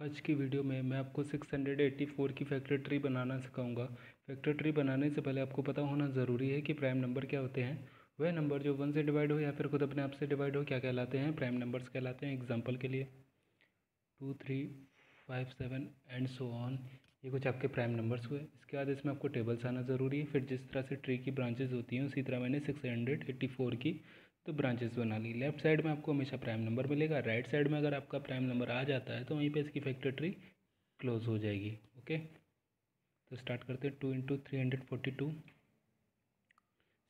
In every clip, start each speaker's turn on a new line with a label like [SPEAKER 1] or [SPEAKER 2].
[SPEAKER 1] आज की वीडियो में मैं आपको 684 की फैक्टर ट्री बनाना सिखाऊँगा। फैक्टर ट्री बनाने से पहले आपको पता होना ज़रूरी है कि प्राइम नंबर क्या होते हैं। वह नंबर जो वन से डिवाइड हो या फिर खुद अपने आप से डिवाइड हो, क्या कहलाते हैं? प्राइम नंबर्स कहलाते हैं एग्जांपल के लिए। Two three five seven and so on ये कुछ आपके प्राइम नंबर्स हुए। इसके बाद इसमें आपको टेबल्स आना ज़रूरी है। फिर जिस तरह से ट्री की ब्रांचेज होती हैं, उसी तरह मैंने सिक्स हंड्रेड एट्टी फोर की तो ब्रांचेस बना ली। लेफ़्ट साइड में आपको हमेशा प्राइम नंबर मिलेगा। राइट साइड में अगर आपका प्राइम नंबर आ जाता है तो वहीं पे इसकी फैक्टर ट्री क्लोज हो जाएगी। ओके तो स्टार्ट करते हैं। Two into three hundred forty two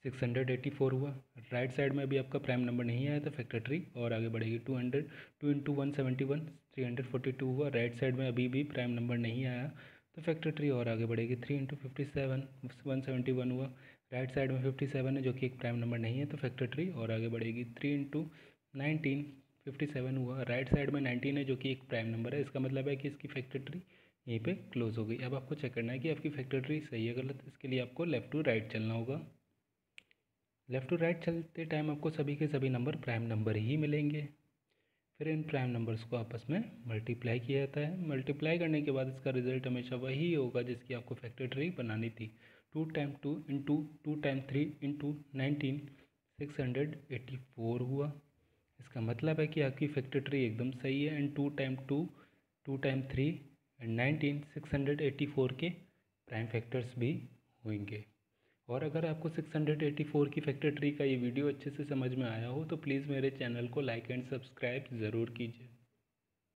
[SPEAKER 1] six hundred eighty four हुआ। राइट साइड में अभी आपका प्राइम नंबर नहीं आया तो फैक्टर ट्री और आगे बढ़ेगी। Two hundred two into one seventy one three hundred forty two हुआ। राइट साइड में अभी भी प्राइम नंबर नहीं आया तो फैक्टर ट्री और आगे बढ़ेगी। Three into fifty seven one seventy one हुआ। राइट साइड में फिफ्टी सेवन है, जो कि एक प्राइम नंबर नहीं है तो फैक्टर ट्री और आगे बढ़ेगी three into nineteen fifty seven हुआ। राइट साइड में नाइनटीन है, जो कि एक प्राइम नंबर है। इसका मतलब है कि इसकी फैक्टर ट्री यहीं पे क्लोज हो गई। अब आपको चेक करना है कि आपकी फैक्टर ट्री सही है, गलत इसके लिए आपको लेफ़्ट टू राइट चलना होगा। लेफ़्ट टू राइट चलते टाइम आपको सभी के सभी नंबर प्राइम नंबर ही मिलेंगे। फिर इन प्राइम नंबर्स को आपस में मल्टीप्लाई किया जाता है। मल्टीप्लाई करने के बाद इसका रिज़ल्ट हमेशा वही होगा जिसकी आपको फैक्टर ट्री बनानी थी। Two time two into two time three into nineteen six hundred eighty four हुआ। इसका मतलब है कि आपकी फैक्टर ट्री एकदम सही है। And two time two two time three and nineteen six hundred eighty four के प्राइम फैक्टर्स भी होंगे। और अगर आपको 684 की फैक्टर ट्री का ये वीडियो अच्छे से समझ में आया हो तो प्लीज़ मेरे चैनल को लाइक एंड सब्सक्राइब ज़रूर कीजिए।